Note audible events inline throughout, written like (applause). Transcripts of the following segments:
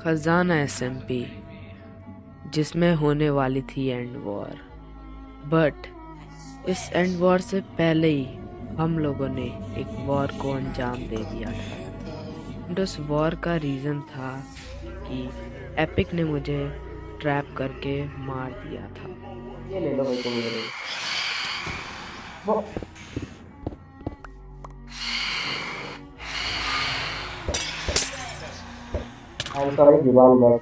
खजाना S M SMP जिसमें होने वाली थी एंड वॉर बट इस एंड वॉर से पहले ही हम लोगों ने एक वॉर को अंजाम दे दिया था. एंड उस वॉर का रीज़न था कि एपिक ने मुझे ट्रैप करके मार दिया था. ये ले लो भाई तुम वो I'm sorry, Divan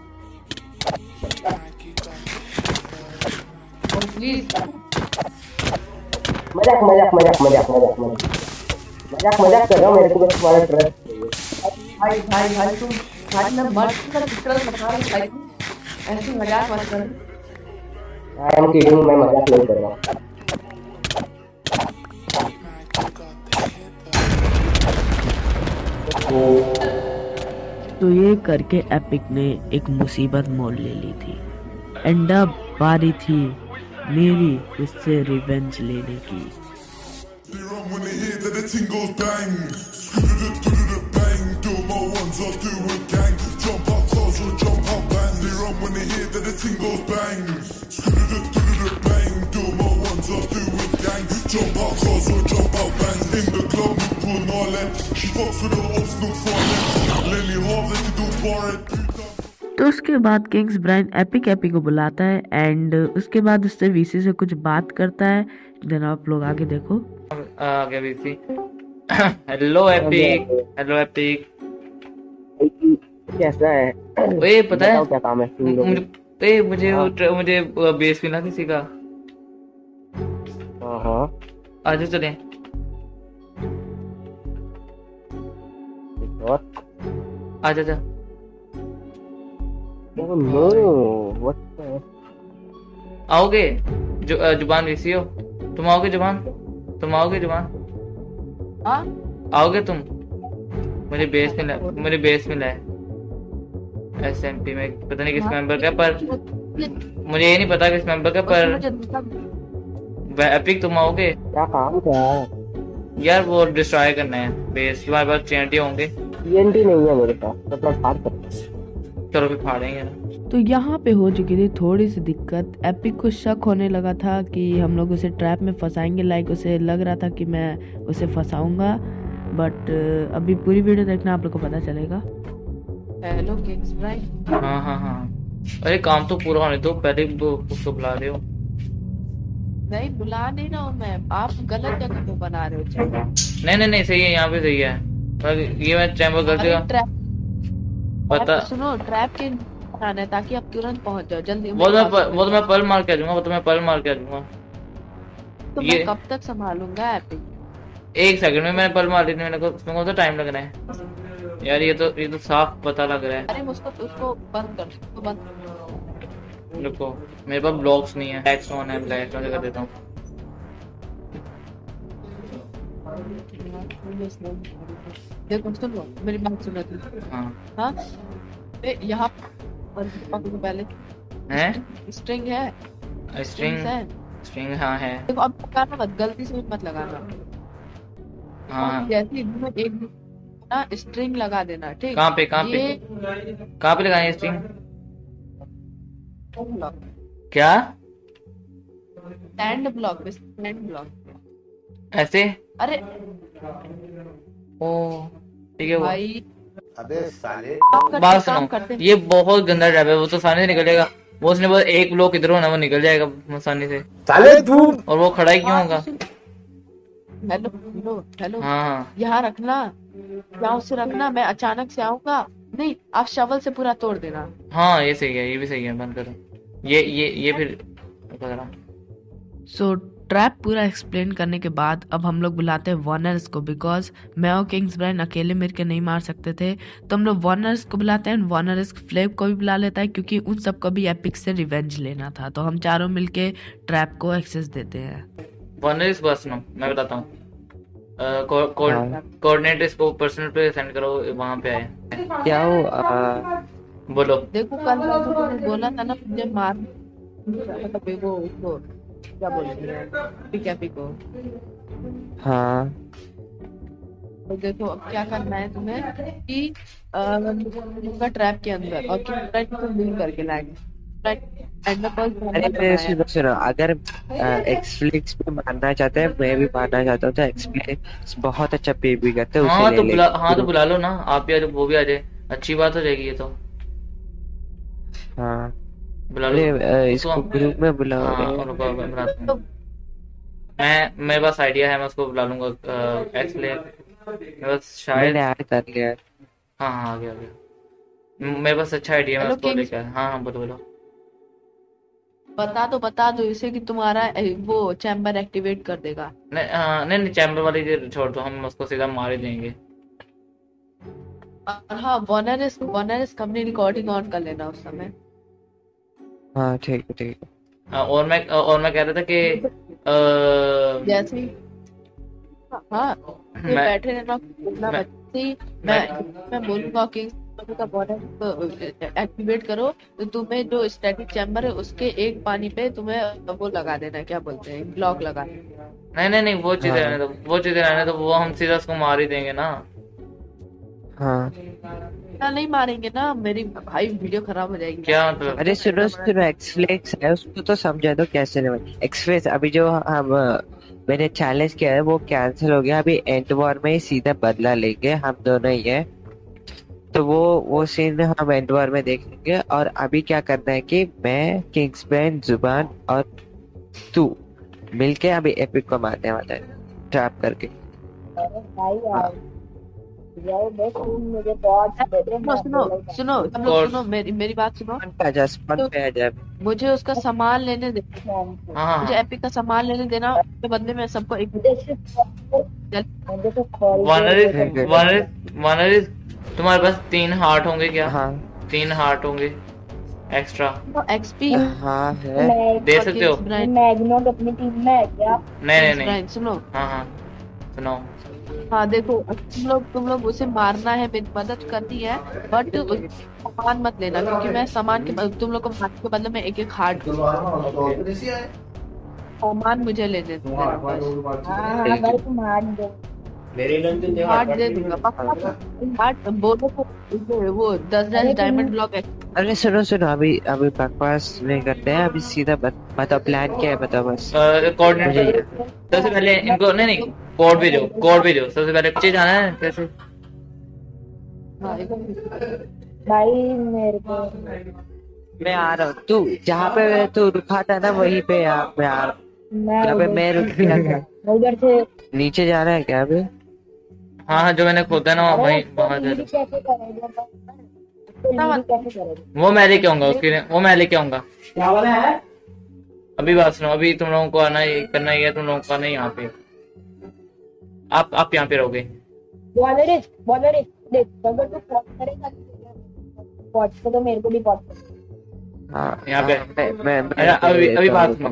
मज़ाक मज़ाक मज़ाक मज़ाक मज़ाक मज़ाक। मज़ाक कर रहा हूँ मेरे को बस तुम्हारा ट्रस्ट भाई भाई भाई तुम भाई मैं मर्द का ट्रस्ट बता रहा हूँ भाई। मज़ाक मत कर। आई एम किडिंग मैं मज़ाक नहीं कर रहा हूँ। तो ये करके एपिक ने एक मुसीबत मोल ले ली थी एंड अब बारी थी मेरी उससे रिवेंज लेने की Jump up close or jump up bang. They run when they hear that the thing goes bang. Bang. Ones, I'll do a gang. Jump out cars or jump out bands. In the club, we pull Norland. She fucks with the old snook for Lenny Harvey to do for it. तो उसके बाद Kings Bryan epic epic को बुलाता है and उसके बाद उससे VC से कुछ बात करता है देन आप लोग आगे देखो आ गया BC hello epic hello epic कैसा है ओए पता है क्या काम है मुझे ए मुझे मुझे बेस मिला किसी का हाँ हाँ आज चले और आजा जा आओगे? जो ज़ुबान बीसी हो। तुम आओगे ज़ुबान? तुम आओगे ज़ुबान? हाँ? आओगे तुम? मुझे बेस मिला मुझे बेस मिला है। एस एम पी में। पता नहीं किस मेंबर का पर मुझे ये नहीं पता किस मेंबर का पर एपिक तुम आओगे? क्या काम क्या है? यार वो डिस्ट्रॉय करना है बेस तुम्हारे पास TNT होंगे। TNT नहीं है मेरे पास मतलब फाड़ सकते चलो फिर फाड़ेंगे। ना तो यहाँ पे हो चुकी थी थोड़ी सी दिक्कत। एपिक को शक होने लगा था कि हम लोग उसे ट्रैप में फंसाएँगे लाइक उसे लग रहा था कि मैं उसे फंसाऊँगा। बट अभी पूरी वीडियो देखना आप लोग को पता चलेगा। हेलो किंग्स ब्राइन हाँ हाँ हाँ। अरे काम तो पूरा होने दो पहले वो उसको बुला रहे हो। नहीं बुला नहीं रहा हूँ मैं। आप गलत जगह पे बना रहे हो चैनल नहीं नहीं नहीं सही है यहाँ पे सही है। पर ये मैं चैम्बर कर दिया। पता सुनो ट्रैप के बनाना है ताकि आप तुरंत पहुँच जाओ। जल्दी वो तो मैं वो तो मैं पल मार के आ जाऊँगा वो तो मैं पल मार के आ जाऊँगा। तो मैं कब तक संभालूँगा एपिक एक सेकंड में मैंने पल मार दी मैंने को उसमें कौन सा टाइम लग रहा है। यार ये तो ये तो साफ़ पता लग रहा है। अरे उसको उसको बंद कर उसको बंद रुको मेरे पास ब्लॉक्स नहीं है। ब्लैक ऑन है ब्लैक ऑन कर देता हूँ। मेरी बात सुनो तुम हाँ। हाँ? ए, यहाँ पर पकड़ो पहले है? स्ट्रिंग है। स्ट्रिंग है। स्ट्रिंग हाँ है। देखो अब लगाना मत गलती से मत लगाना। हाँ। जैसे ही दोनों एक ना स्ट्रिंग लगा देना ठीक? कहाँ पे कहाँ पे? कहाँ पे लगानी स्ट्रिंग ब्लॉक क्या स्टैंड ब्लॉक स्टैंड ब्लॉक ऐसे? अरे। ओ ठीक है भाई। अबे साले। बात सुनो ये बहुत गंदा ट्रैप है वो तो आसानी से निकलेगा। वो उसने बस एक ब्लॉक इधर होना वो निकल जाएगा आसानी से। साले तू और वो खड़ा ही क्यों होगा? हेलो हेलो हेलो हाँ हाँ। यहाँ रखना। यहाँ से रखना मैं अचानक से आऊँगा। नहीं आप शवल से पूरा तोड़ देना। हाँ ये सही है ये भी सही है बंद करो। ये ये ये फिर सो ट्रैप पूरा एक्सप्लेन करने के बाद अब हम लोग बुलाते हैं वॉनर्स को बिकॉज़ मैं और किंग्स ब्राइन अकेले मिल के नहीं मार सकते थे। तो हम लोग वॉनर्स को बुलाते हैं वॉनर्स फ्लेव को भी बुला लेता है क्योंकि उन सबको भी एपिक से रिवेंज लेना था। तो हम चारों मिलके ट्रैप को एक्सेस देते हैं। वनर बस नो मैं बताता हूँ। कोऑर्डिनेट इसको पर्सनल पे सेंड करो वहाँ पे आए। क्या हो आ, बोलो। देखो कल बोला था ना मुझे मार मतलब उसको क्या बोलते हैं? पिक एपी को हाँ। तो देखो अब क्या करना है तुम्हें कि उनका ट्रैप के अंदर और ट्रैप को मूव करके लाएँगे। बस सुनो सुनो अगर एक्सफ्लिक्स पे मारना चाहते हैं मैं भी मारना चाहता हूँ तो एक्सफ्लिक्स बहुत अच्छा पे भी करते हैं हाँ तो बुला हाँ तो बुला लो ना आप भी आ जाओ वो भी आ जाए अच्छी बात हो जाएगी ये तो। हाँ। बुला लो। इसको ग्रुप में बुलाओ हाँ मैं मैं मेरे पास आइडिया है मैं उसको बुला लूँगा एक्स प्लेयर मेरे शायद ऐड कर लिया है। हाँ आ गया मेरे पास अच्छा आइडिया है मैं उसको लेकर। हाँ हाँ बोलो बोलो। बता दो बता दो इसे कि तुम्हारा वो चैम्बर एक्टिवेट कर देगा। नहीं नहीं नहीं चैम्बर वाली छोड़ दो हम उसको सीधा मार ही देंगे। और हाँ वॉनरिस वॉनरिस कंपनी रिकॉर्डिंग ऑन कर लेना उस समय। हाँ ठीक है ठीक है। और मैं और मैं कह रहा था कि जैसे ही हाँ मैं बैठे रहना बोलना मैं मैं मैं बोलूँगा कि का बॉर्डर एक्टिवेट करो तो तुम्हें जो स्टैटिक चैम्बर है उसके एक पानी पे तुम्हें वो लगा देना क्या बोलते हैं ब्लॉक लगा देना है। नहीं नहीं नहीं वो चीज़ें हाँ। रहने दो वो चीज़ें रहने दो वो हम सीधा उसको मार ही देंगे ना। हाँ। ना नहीं मारेंगे ना मेरी भाई वीडियो खराब हो जाएगी। क्या मतलब? अरे सुनो सुनो एक्सफ्लेक्स है उसको तो समझा दो कैसे नहीं एक्सफ्लेक्स अभी जो हम मैंने चैलेंज किया है वो कैंसिल हो गया अभी एंड वॉर में ही सीधा बदला लेंगे हम दोनों ही है। तो वो वो सीन हम एंड वॉर में देखेंगे और अभी क्या करना है कि मैं किंग्समैन ज़ुबान और तू मिलके अभी एपिक को मारने वाला है ट्रैप करके। अरे भाई यार सुनो सुनो सुनो मेरी मेरी बात सुनो। जा मुझे उसका सामान लेने दे। हाँ हाँ मुझे हाँ। एपिक का सामान लेने देना उसके बदले में सबको एक तुम्हारे पास तीन हार्ट होंगे क्या? हाँ। तीन हार्ट होंगे एक्स्ट्रा। एक्सपी हाँ है। दे सकते हो। मैग्नोट अपनी टीम में है क्या? नहीं नहीं नहीं। सुनो। हाँ हाँ। सुनाओ हाँ देखो तुम लोग तुम लोग उसे मारना है मेरी मदद करनी है बट सामान मत लेना क्योंकि मैं सामान के तुम लोग को मारने के बदले में एक एक हार्ट सामान मुझे लेने दो। मेरे। हाँ हाँ हाथ दो हार्ट दे दूँगा पक्का हार्ट बोलो तो वो- वो दस दस डायमंड ब्लॉक है। अरे सुनो सुनो अभी अभी बकवास नहीं करते हैं अभी सीधा बत, बताओ प्लान क्या है बताओ बस। कोऑर्डिनेट सबसे पहले इनको नहीं नहीं कोड भेजो कोड भेजो। सबसे पहले नीचे जाना है कैसे हाँ, भाई मेरे को मैं आ रहा हूँ। तू जहाँ पे तू रुका था ना वहीं पे आ मैं आ पे उधर- मैं रुक गया उधर से नीचे जाना है क्या अभी? हाँ हाँ जो मैंने खोदा ना वहीं वहाँ करेंगे? वो मैं लेके आऊँगा उसके लिए वो मैं लेके आऊँगा। अभी बात सुनो अभी तुम लोगों को आना ही करना ही है तुम लोगों को आना यहाँ पे। आप आप यहाँ पे रहोगे। देख अगर तू पॉट करेगा पॉट को तो मेरे को भी पॉट हाँ। यहाँ पे- हाँ, मैं मैं अभी अभी बात सुनो।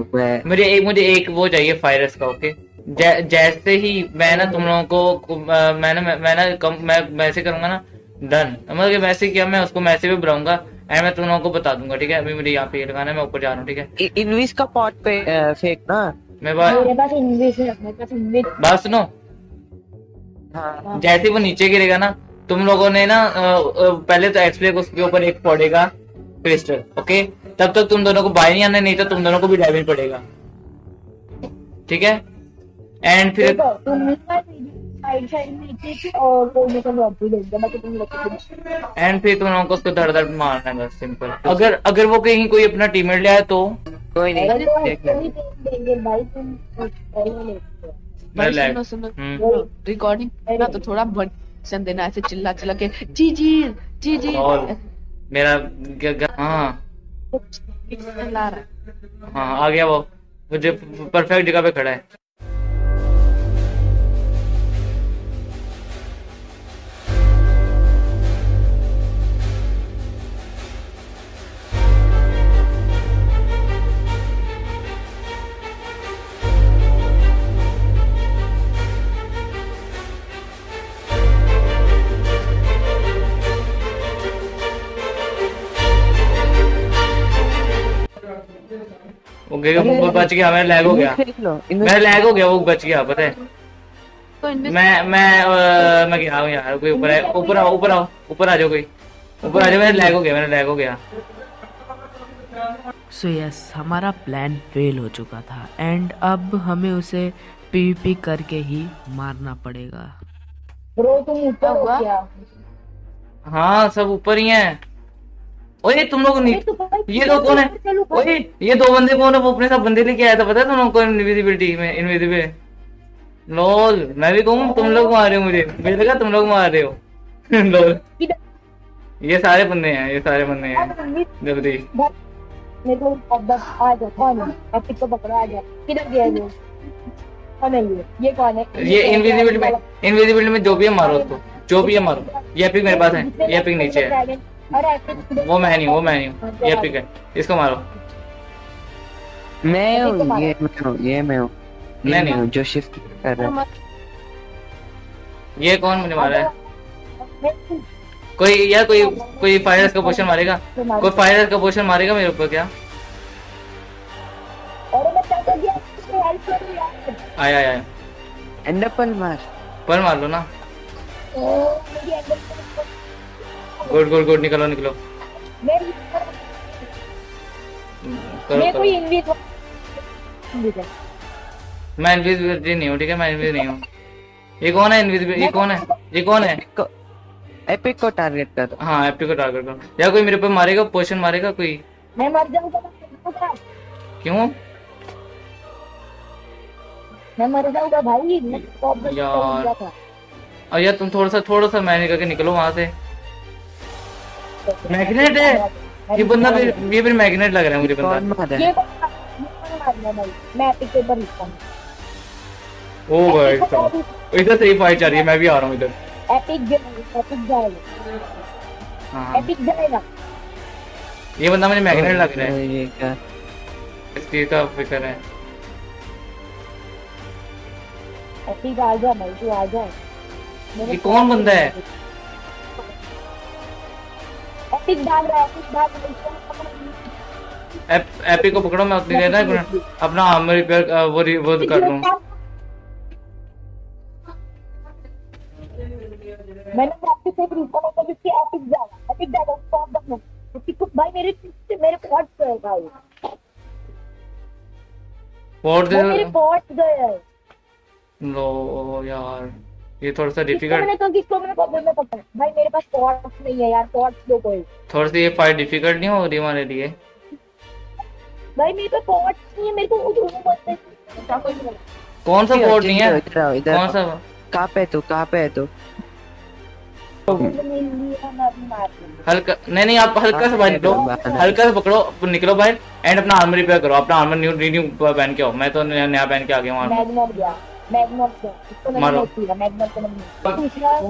मुझे एक मुझे एक वो चाहिए फायरस का ओके जै, जैसे ही मैं ना तुम लोगों को मैं ना मैं, ना कम मैं वैसे करूँगा ना डन मतलब कि वैसे किया मैं उसको मैसेज भी बुलाऊँगा एंड मैं तुम लोगों को बता दूँगा ठीक है? अभी मुझे यहाँ पे लगाना है मैं ऊपर जा रहा हूँ ठीक है? इनविस का पॉट पे फेंकना मेरे पास इनविस है मेरे पास इनविस बात सुनो। हाँ। जैसे वो नीचे गिरेगा ना तुम लोगों ने ना पहले तो एक्सप्लेन उसके ऊपर एक पड़ेगा क्रिस्टल ओके तब तक तुम दोनों को बाहर नहीं आना नहीं तो तुम दोनों को भी डैमेज पड़ेगा ठीक है? एंड फिर एंड फिर तुम लोगों को उसको धड़ धड़ मारना है बस सिंपल अगर अगर वो कहीं कोई अपना टीममेट ले आए तो? कोई नहीं। अरे तो हम्म। रिकॉर्डिंग करना तो थोड़ा बटन देना ऐसे चिल्ला चिल्ला के जी जी जी जी। और मेरा हाँ। है हाँ आ गया वो। मुझे परफेक्ट जगह पे खड़ा है। गया वो बच गया मेरा लैग हो गया। मेरा लैग हो गया वो बच गया पता है। मैं मैं मैं गया हूँ यार कोई ऊपर है ऊपर आओ ऊपर आओ ऊपर आ जाओ कोई। ऊपर आ जाओ मेरा लैग हो गया मेरा लैग हो गया। सो यस हमारा प्लान फेल हो चुका था एंड अब हमें उसे पीवीपी करके ही मारना पड़ेगा। ब्रो तुम ऊपर हो क्या? हाँ सब ऊपर ही हैं। ओए तुम लोग नहीं तो ये लोग कौन है? ओए ये दो बंदे कौन है? वो अपने साथ बंदे लेके आया था पता है तुम लोगों को इनविजिबिलिटी में इनविजिबल लोल मैं भी कहूँ तुम लोग मार रहे हो मुझे। मुझे लगा तुम लोग मार रहे हो। (laughs) लोल ये सारे बंदे हैं ये सारे बंदे हैं। जल्दी। मेरे को अब बस आ जाओ कौन है एपिक को पकड़ो आ जाओ। किधर गया ये? कौन है ये? ये कौन है? ये इनविजिबिलिटी में इनविजिबिलिटी में जो भी है मारो उसको। जो भी है मारो। ये एपिक मेरे पास है। ये एपिक नीचे है। वो मैं नहीं वो मैं नहीं ये एपिक है। इसको मारो। मैं तो हूँ ये मैं हूँ ये मैं हूँ। मैं नहीं। हूँ जो शिफ्ट कर रहा है। ये कौन मुझे मारा है? कोई यार कोई कोई फायर का पोशन मारेगा? कोई फायर का पोशन मारेगा मेरे ऊपर क्या? अरे मैं क्या कर दिया? हेल्प करो यार आया आया एंडरपल मार। पर मार लो ना। ओ, मेरी अंदर गुड गुड गुड निकलो निकलो। मेरी करो मेरे को करो इनविट मैं इनविजिबिलिटी नहीं हूँ ठीक है? मैं इनविज नहीं हूँ। ये कौन है? इनविजिबल ये कौन है? ये कौन है? एपिक को टारगेट कर हाँ एपी को टारगेट करो। या कोई मेरे ऊपर मारेगा पोशन मारेगा कोई? मैं मर जाऊँगा मैं। क्यों? मैं मर जाऊँगा भाई मैं यार। और यार तुम थोड़ा सा थोड़ा सा मैनेज करके निकलो वहाँ से। मैग्नेट है? ये बंदा भी ये भी मैग्नेट लग रहा है मुझे कौन बंदा ये है है। मैं एपिक ऊपर लिखता हूँ। ओ भाई साहब। इधर ही फाइट चल रही है मैं भी आ रहा हूँ इधर। एपिक जाएगा एपिक जाएगा हाँ। एपिक जाएगा ये बंदा मुझे मैग्नेट लग रहा है। ये क्या? इस चीज़ का फ़िक्र है। एपिक आ जा भाई तू आ जा ये कौन बंदा है? एपिक डाल रहा है एपिक रहा है एप, एपी को पकड़ो मैं उतनी देर ना अपना आर्मर रिपेयर वो वो कर लूँ। मैंने प्रैक्टिस से रिकॉल कर इसकी एपिक डाला एपिक डाला स्टॉप द एपिक को भाई मेरे से मेरे पॉट गए भाई। और भाई मेरे पॉट गए लो यार। ये थोड़ा सा डिफ़िकल्ट मैंने कहा किसको मैंने पकड़ में पकड़ भाई मेरे पास पॉट्स नहीं है यार पॉट्स दो कोई। थोड़ा सा ये फाइट डिफ़िकल्ट नहीं हो रही हमारे लिए? भाई मेरे पास पॉट्स नहीं है मेरे को वो दोनों बोलते क्या कोई नहीं कौन सा बोर्ड नहीं है? इधर आओ इधर। कौन सा कहाँ पे तू? कहाँ पे है तू? मार हल्का नहीं नहीं आप हल्का सा बाहर निकलो हल्का सा पकड़ो निकलो बाहर एंड अपना आर्मर रिपेयर करो। अपना आर्मर न्यू रिन्यू पहन के आओ। मैं तो नया पहन के आ गया हूँ। मैग्नम गया इसको मैंने मारो। नोट किया मैग्नम को मैंने दूसरा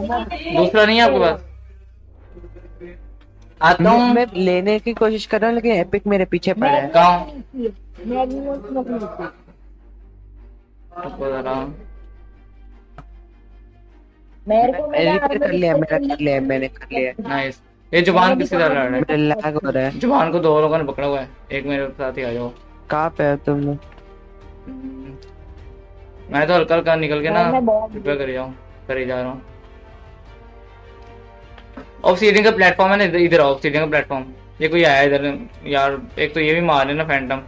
दूसरा नहीं है आपके पास? आता हूँ मैं लेने की कोशिश कर रहा हूँ लेकिन एपिक मेरे पीछे पड़ा है। कहाँ जरा। मेरे को कर लिया मेरा कर लिया मैंने कर लिया। नाइस ये ज़ुबान किसके साथ लड़ रहा है? लैग हो रहा है। ज़ुबान को दो लोगों ने पकड़ा हुआ है। एक मेरे साथ ही आ जाओ। कहाँ पे हो तुम? लोग? मैं तो हल्का हल्का निकल के ना मैं बहुत रिपेयर कर जाऊँ करे जा रहा हूँ। ऑब्सीडियन का प्लेटफॉर्म है ना इधर इधर ऑब्सीडियन का प्लेटफॉर्म ये कोई आया इधर यार एक तो ये भी मार रहे ना फैंटम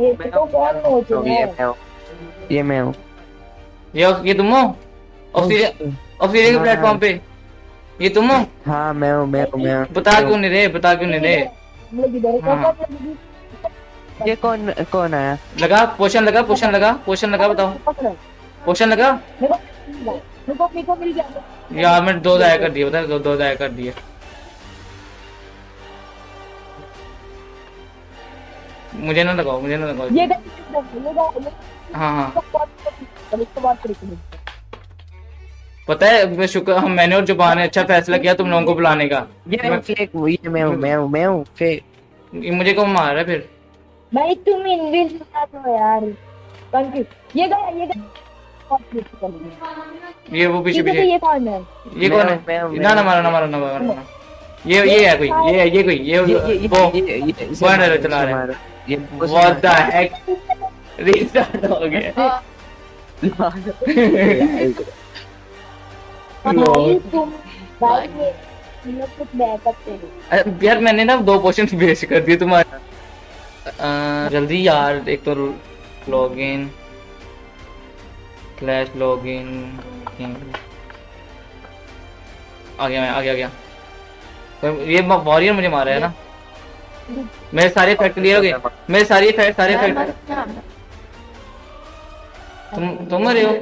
ये तो कौन नोच तो ये है मैं हूँ। ये मैं हूँ। ये ये तुम हो? ऑब्सीडियन ऑब्सीडियन के हाँ, प्लेटफॉर्म पे। ये तुम हो? हाँ मैं हूँ मैं हूँ मैं हूँ। बता क्यों नहीं रहे बता क्यों नहीं रहे? ये कौन कौन आया? लगा पोशन लगा पोशन लगा पोशन लगा बताओ। पोशन लगा? यार मैंने दो दाया कर दिए बता दो दो दाया कर दिए। मुझे ना लगाओ मुझे ना लगाओ। ये हाँ हाँ। पता है शुक्र हम मैंने और ज़ुबान ने अच्छा फैसला किया तुम लोगों को बुलाने का। ये मैं मैं मैं मैं हूँ फेक मुझे कौन मार रहा है फिर? भाई तुम इनविल हो यार। ये गया ये गया है। ये वो पीछे है तो पीछे। ये कौन है? ये कौन हूँ, हूँ, है ना ना मारो ना मारो ना मारो ये ये है कोई ये है ये कोई ये वो वो है चला रहे हैं। व्हाट द हेक रीस्टार्ट हो गया। (laughs) भाई तुम भाई ये कुछ बैकअप करो यार मैंने ना दो क्वेश्चन वेस्ट कर दिए तुम्हारे। जल्दी यार एक तो log in clash log in आ गया मैं आ गया आ गया तो ये वॉरियर मुझे मारा है ना? मेरे सारे फैक्ट क्लियर हो गए। मेरे सारे फैक्ट सारे मैं फैक्ट मर गया। तुम तुम मरे हो?